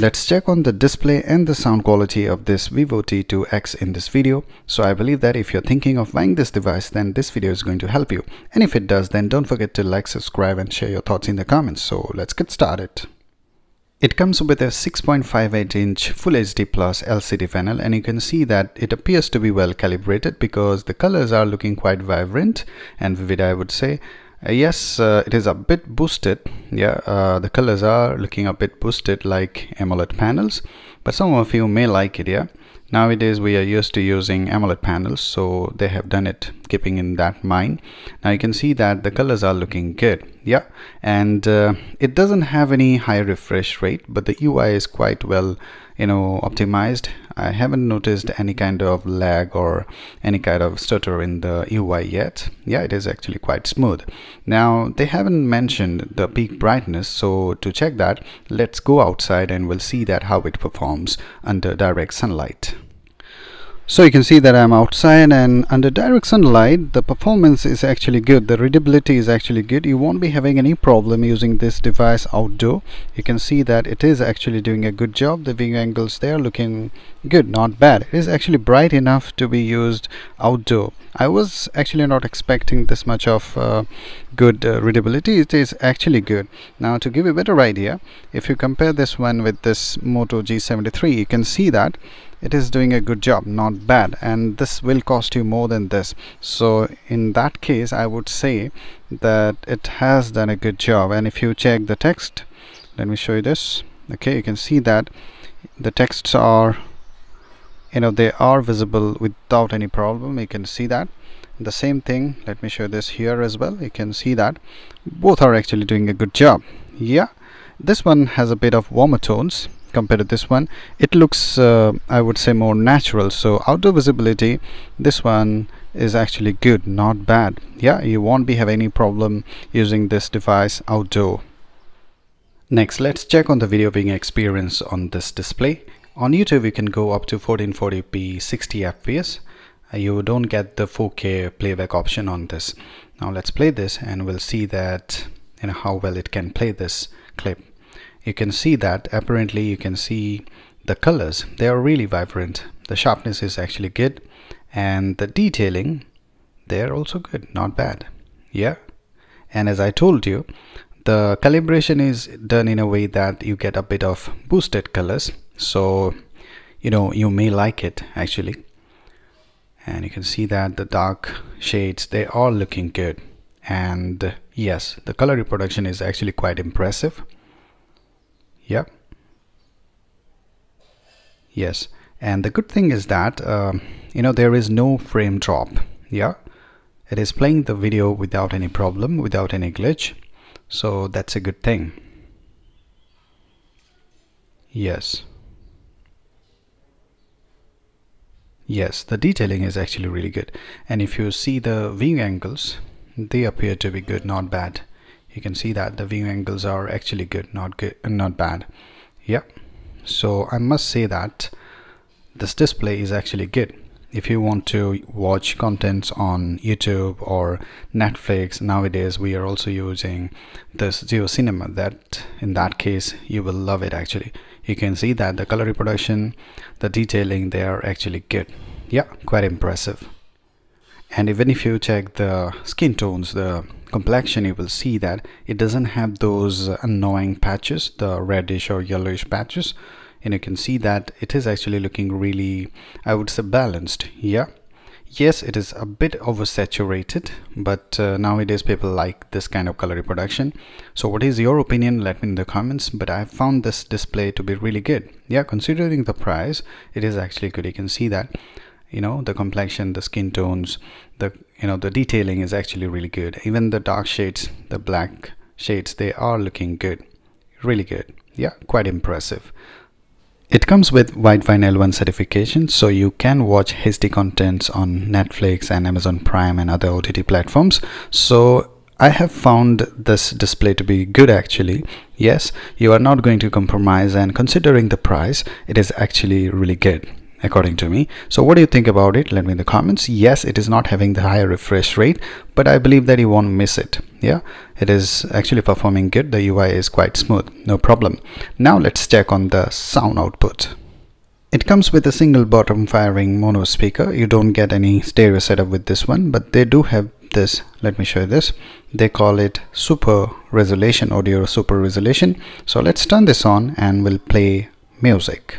Let's check on the display and the sound quality of this Vivo T2X in this video. So I believe that if you're thinking of buying this device, then this video is going to help you. And if it does, then don't forget to like, subscribe and share your thoughts in the comments. So let's get started. It comes with a 6.58 inch Full HD Plus LCD panel and you can see that it appears to be well calibrated because the colors are looking quite vibrant and vivid I would say yes uh, it is a bit boosted. Yeah uh, the colors are looking a bit boosted like AMOLED panels but some of you may like it yeah? Nowadays we are used to using AMOLED panels so they have done it keeping in that mind. Now you can see that the colors are looking good yeah. And uh, it doesn't have any high refresh rate but the UI is quite well you know optimized. I haven't noticed any kind of lag or any kind of stutter in the UI yet. Yeah it is actually quite smooth. Now they haven't mentioned the peak brightness so to check that let's go outside and we'll see that how it performs under direct sunlight so you can see that I'm outside and under direct sunlight the performance is actually good. The readability is actually good. You won't be having any problem using this device outdoor. You can see that it is actually doing a good job. The view angles they are looking good not bad. It is actually bright enough to be used outdoor. I was actually not expecting this much of uh, good uh, readability. It is actually good. Now to give you a better idea if you compare this one with this Moto G73 you can see that it is doing a good job not bad and this will cost you more than this. So in that case I would say that it has done a good job. And if you check the text let me show you this. Okay you can see that the texts are you know they are visible without any problem. You can see that. The same thing let me show this here as well. You can see that both are actually doing a good job. Yeah this one has a bit of warmer tones compared to this one it looks uh, I would say more natural. So outdoor visibility this one is actually good not bad. Yeah you won't be having any problem using this device outdoor. Next let's check on the video viewing experience on this display. On YouTube you can go up to 1440p 60 fps uh, you don't get the 4k playback option on this. Now let's play this and we'll see that you know how well it can play this clip you can see that. Apparently you can see the colors. They are really vibrant. The sharpness is actually good. And the detailing they're also good. Not bad. Yeah. And as I told you the calibration is done in a way that you get a bit of boosted colors. So you know you may like it actually. And you can see that the dark shades they are looking good. And yes the color reproduction is actually quite impressive Yep. Yes. And the good thing is that, uh, you know, there is no frame drop. Yeah. It is playing the video without any problem, without any glitch. So that's a good thing. Yes. Yes, the detailing is actually really good. And if you see the view angles, they appear to be good, not bad you can see that the view angles are actually good not good not bad. Yeah. So I must say that this display is actually good. If you want to watch contents on YouTube or Netflix nowadays we are also using this Jio Cinema that in that case you will love it actually. You can see that the color reproduction the detailing they are actually good. Yeah quite impressive. And even if you check the skin tones the complexion you will see that it doesn't have those annoying patches the reddish or yellowish patches. And you can see that it is actually looking really I would say balanced yeah yes it is a bit oversaturated but uh, nowadays people like this kind of color reproduction. So what is your opinion? Let me in the comments. But I found this display to be really good. Yeah considering the price it is actually good. You can see that you know the complexion the skin tones the you know the detailing is actually really good. Even the dark shades the black shades they are looking good really good. Yeah quite impressive. It comes with Widevine L1 certification so you can watch HD contents on Netflix and Amazon Prime and other OTT platforms. So I have found this display to be good actually. Yes you are not going to compromise and considering the price it is actually really good according to me. So what do you think about it? Let me in the comments. Yes it is not having the higher refresh rate but i believe that you won't miss it. Yeah? It is actually performing good. The ui is quite smooth. No problem. Now let's check on the sound output. It comes with a single bottom firing mono speaker. You don't get any stereo setup with this one but they do have this. Let me show you this. They call it super resolution audio super resolution. So let's turn this on and we'll play music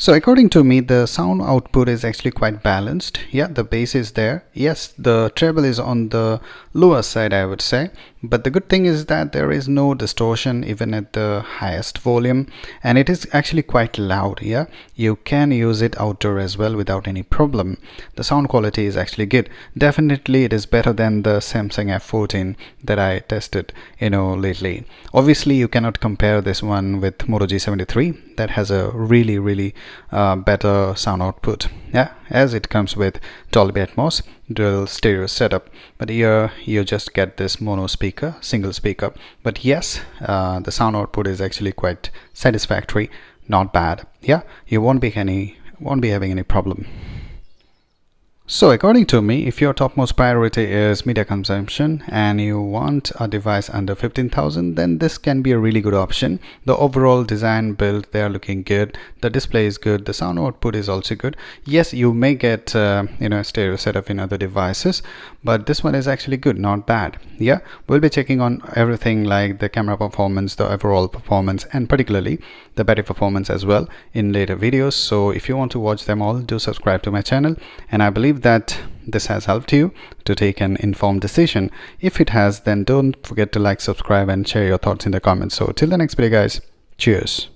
So according to me, the sound output is actually quite balanced. Yeah, the bass is there. Yes, the treble is on the lower side, I would say. But the good thing is that there is no distortion even at the highest volume. And it is actually quite loud. Yeah, you can use it outdoor as well without any problem. The sound quality is actually good. Definitely it is better than the Samsung F14 that I tested, you know, lately. Obviously, you cannot compare this one with Moto G73 that has a really, really uh, better sound output yeah as it comes with Dolby Atmos dual stereo setup. But here you just get this mono speaker single speaker. But yes uh, the sound output is actually quite satisfactory not bad. Yeah you won't be any won't be having any problem so according to me, if your topmost priority is media consumption and you want a device under 15,000, then this can be a really good option. The overall design build, they are looking good. The display is good. The sound output is also good. Yes, you may get, uh, you know, stereo setup in other devices, but this one is actually good, not bad. Yeah, we'll be checking on everything like the camera performance, the overall performance, and particularly the battery performance as well in later videos. So if you want to watch them all, do subscribe to my channel. And I that this has helped you to take an informed decision. If it has, then don't forget to like, subscribe, and share your thoughts in the comments. So till the next video, guys, cheers.